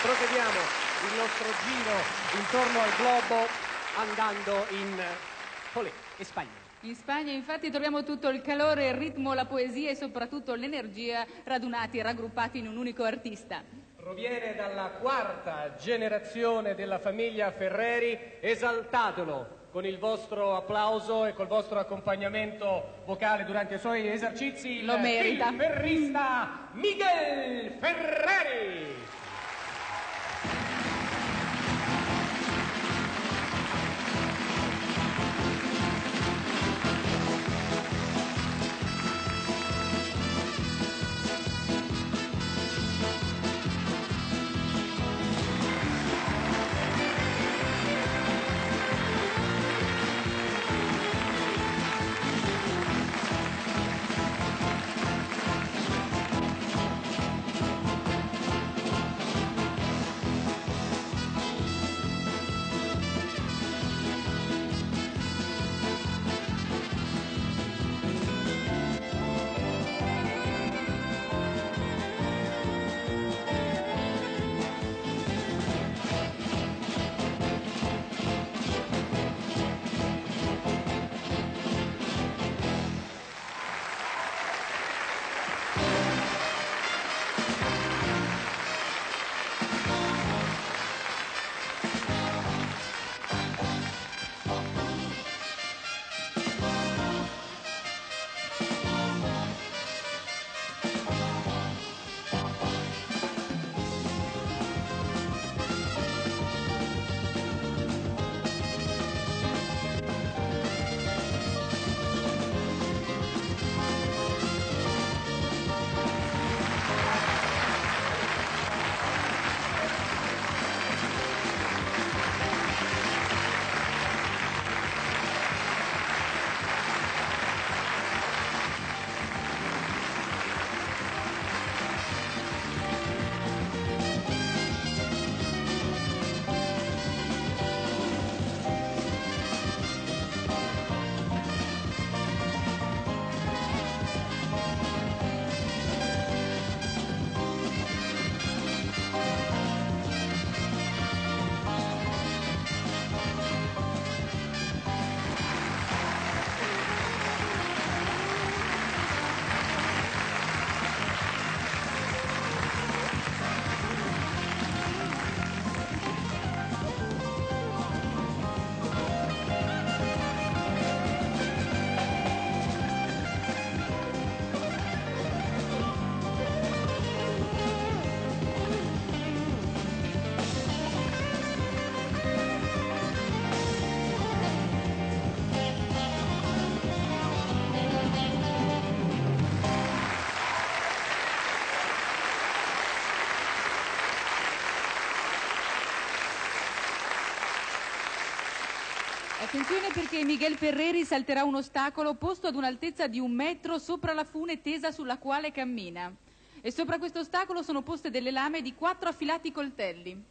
Proseguiamo il nostro giro intorno al globo andando in Olé, in Spagna. In Spagna infatti troviamo tutto il calore, il ritmo, la poesia e soprattutto l'energia radunati e raggruppati in un unico artista. Proviene dalla quarta generazione della famiglia Ferreri, esaltatelo con il vostro applauso e col vostro accompagnamento vocale durante i suoi esercizi. Lo merita. Il ferrista Miguel Ferreri. Attenzione perché Miguel Ferreri salterà un ostacolo posto ad un'altezza di un metro sopra la fune tesa sulla quale cammina. E sopra questo ostacolo sono poste delle lame di quattro affilati coltelli.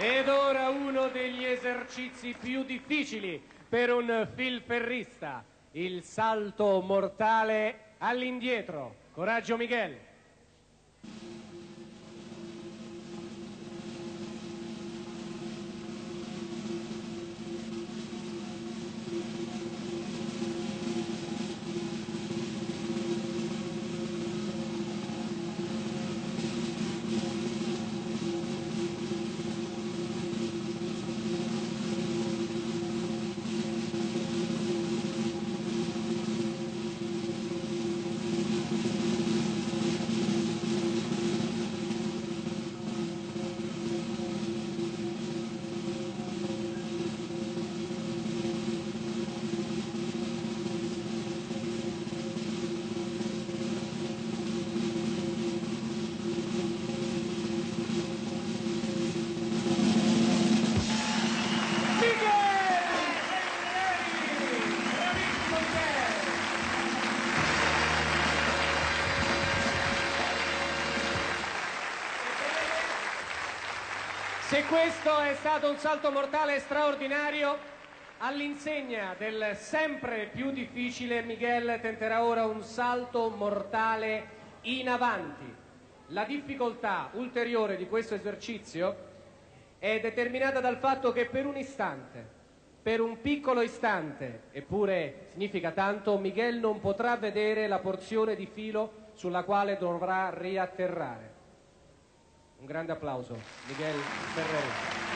Ed ora uno degli esercizi più difficili per un filferrista, il salto mortale all'indietro. Coraggio Miguel. Se questo è stato un salto mortale straordinario, all'insegna del sempre più difficile, Miguel tenterà ora un salto mortale in avanti. La difficoltà ulteriore di questo esercizio è determinata dal fatto che per un istante, per un piccolo istante, eppure significa tanto, Miguel non potrà vedere la porzione di filo sulla quale dovrà riatterrare. Un grande applauso, Miguel Ferreri.